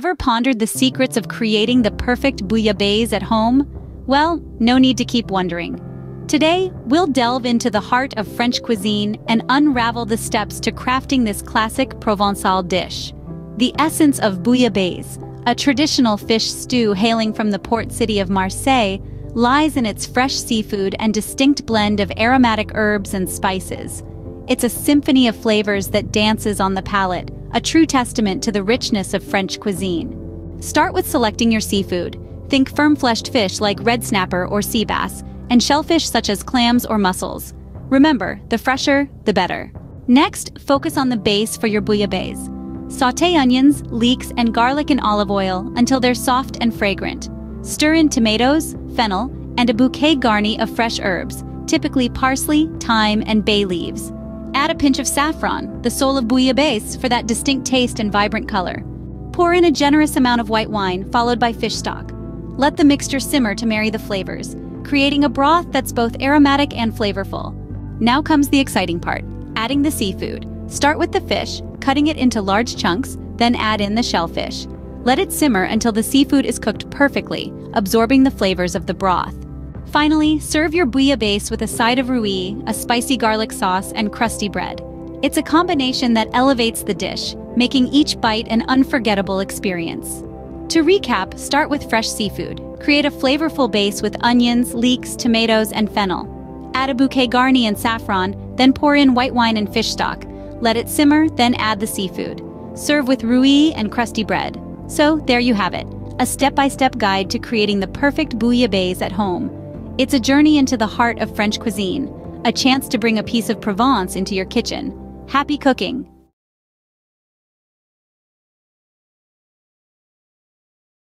Ever pondered the secrets of creating the perfect bouillabaisse at home? Well, no need to keep wondering. Today, we'll delve into the heart of French cuisine and unravel the steps to crafting this classic Provençal dish. The essence of bouillabaisse, a traditional fish stew hailing from the port city of Marseille, lies in its fresh seafood and distinct blend of aromatic herbs and spices. It's a symphony of flavors that dances on the palate, a true testament to the richness of French cuisine. Start with selecting your seafood. Think firm-fleshed fish like red snapper or sea bass, and shellfish such as clams or mussels. Remember, the fresher, the better. Next, focus on the base for your bouillabaisse. Sauté onions, leeks, and garlic in olive oil until they're soft and fragrant. Stir in tomatoes, fennel, and a bouquet garni of fresh herbs, typically parsley, thyme, and bay leaves. Add a pinch of saffron, the soul of bouillabaisse, for that distinct taste and vibrant color. Pour in a generous amount of white wine, followed by fish stock. Let the mixture simmer to marry the flavors, creating a broth that's both aromatic and flavorful. Now comes the exciting part, adding the seafood. Start with the fish, cutting it into large chunks, then add in the shellfish. Let it simmer until the seafood is cooked perfectly, absorbing the flavors of the broth. Finally, serve your bouillabaisse with a side of rouille, a spicy garlic sauce, and crusty bread. It's a combination that elevates the dish, making each bite an unforgettable experience. To recap, start with fresh seafood. Create a flavorful base with onions, leeks, tomatoes, and fennel. Add a bouquet garni and saffron, then pour in white wine and fish stock. Let it simmer, then add the seafood. Serve with rouille and crusty bread. So, there you have it, a step-by-step guide to creating the perfect bouillabaisse at home. It's a journey into the heart of French cuisine, a chance to bring a piece of Provence into your kitchen. Happy cooking!